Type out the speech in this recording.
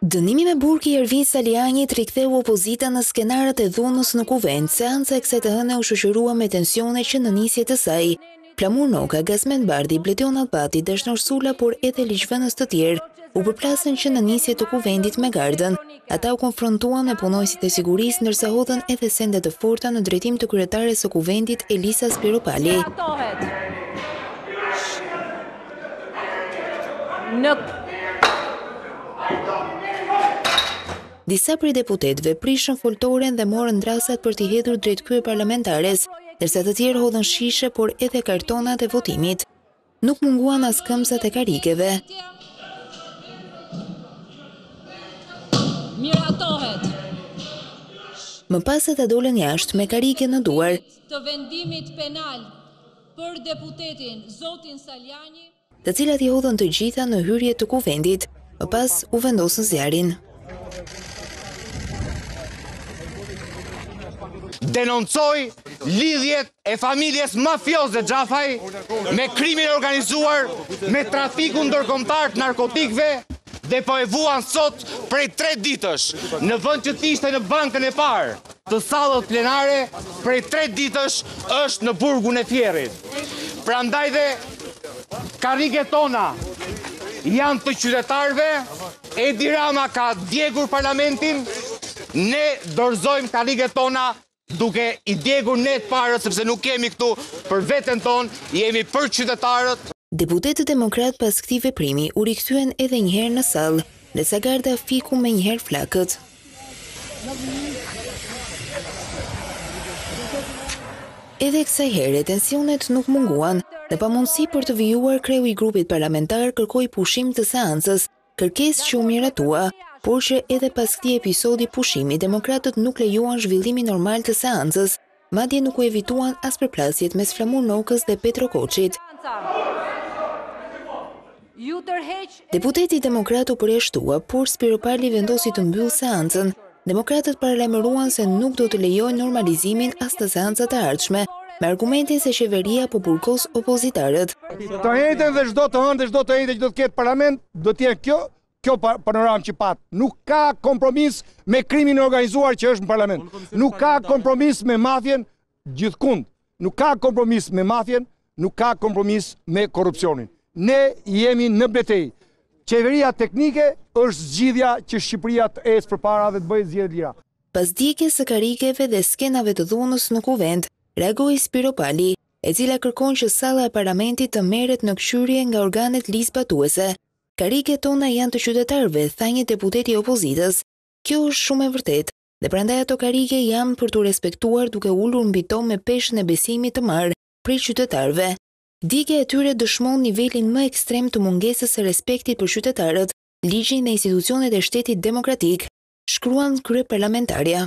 Dënimi me burg i Ervin Salianjit riktheu opozita në skenarët e dhunës në Kuvend. Seanca e kësaj të hëne u shoqërua me tensione që në nisje të saj. Flamur Noka, Gazmend Bardhi, Bledion Nallbati, Dashnor Sula, por edhe ligjvënës të tjerë, u përplasën që në nisje të Kuvendit me gardën. Ata u konfrontuan me punonjësit e sigurisë ndërsa hodhën edhe sende të forta në drejtim të kryetares së Kuvendit, Elisa Spiropali. Disa prej deputetëve prishën foltoren dhe morën dërrasat për t'i hedhur drejt kryeparlamentares, ndërsa të tjerë hodhën shishe, por edhe kartonat e votimit. Nuk munguan as këmbëzat e karigeve. Miratohet. Më pas ata dolën jashtë me karige në duar. Të vendimit penal për deputetin zotin Salianji. Të cilat i hodhën të gjitha në hyrje të Kuvendit, më pas u vendosën zjarrin. Denoncoj lidhjet e familjes mafioze Xhafaj me krimin e organizuar, me trafikun ndërkombëtar të narkotikëve dhe po e vuan sot prej 3 ditësh në vend që të ishte në bankën e parë të sallës plenare, prej 3 ditësh është në burgun e Fierit. Prandaj dhe karriget tona janë të qytetarëve, Edi Rama ka djegur parlamentin, ne dorëzojmë karriget tona duke i djegur ne të parët sepse nuk jemi këtu për veten tonë, jemi për qytetarët. Deputetët demokratë pas këtij veprimi u rikthyen edhe një herë në sallë, ndërsa garda fiku menjëherë flakët. Edhe kësaj here tensionet nuk munguan, në pamundësi për të vijuar kreu i grupit parlamentar kërkoi pushim të seancës Kërkesë që u miratua, por që edhe pas këtij episodi pushimi demokratët nuk lejuan zhvillimin normal të seancës, madje nuk u evituan as përplasjet mes Flamur Nokës dhe Petro Koçit. Deputeti demokrat u përjashtua, por Spiropali vendosi të mbyllë seancën, Demokratët paralajmëruan se nuk do të lejojnë normalizimin as në seancat e ardhshme, me argumentin se qeveria po burgos opozitarët. Të enjten dhe çdo të hënë dhe çdo të enjte që do të ketë parlament, do të jetë kjo kjo panoramë që patë. Nuk ka kompromis me krimin e organizuar që është në parlament. Nuk ka kompromis me mafien, Gjithkund, nuk ka kompromis me mafien, nuk ka kompromis me korrupsionin. Ne jemi në betejë. Qeveria teknike është zgjidhja që Shqipëria të ecë përpara dhe të bëjë zgjedhje të lira. Pas djegjes së karrigeve dhe skenave të dhunës në Kuvend, reagoi Spiropali, e cila kërkon që salla e Parlamentit të merret në këqyrje nga organet ligjzbatuese. Karriget tona janë të qytetarëve, tha një deputet i opozitës. Kjo është shumë e vërtetë. dhe prandaj ato karrige janë për t'u respektuar duke u ulur mbi to me peshën e besimit të marrë prej qytetarëve. Djegia e tyre dëshmon nivelin më ekstrem të mungesës së respektit për qytetarët, ligjin dhe institucionet e shtetit demokratik, shkruan kryeparlamentarja.